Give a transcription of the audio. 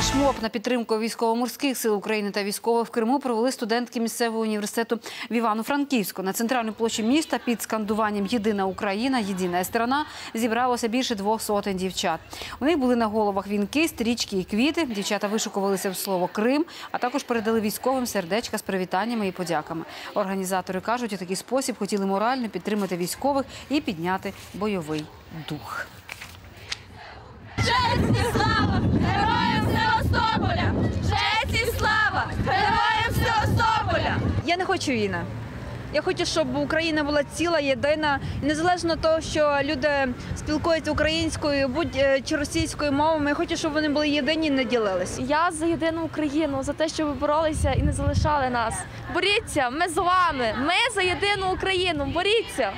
Флешмоб на підтримку військово-морських сил України та військових в Криму провели студентки місцевого університету в Івано-Франківську. На центральній площі міста під скандуванням Єдина Україна, єдина сторона зібралося більше двох сотень дівчат. У них були на головах вінки, стрічки і квіти. Дівчата вишукувалися в слово Крим, а також передали військовим сердечка з привітаннями і подяками. Організатори кажуть, у такий спосіб хотіли морально підтримати військових і підняти бойовий дух. Я не хочу війни. Я хочу, щоб Україна була ціла, єдина, незалежно від того, що люди спілкуються українською будь е, чи російською мовами. Я хочу, щоб вони були єдині і не ділилися. Я за єдину Україну, за те, щоб ви боролися і не залишали нас. Боріться, ми з вами. Ми за єдину Україну. Боріться.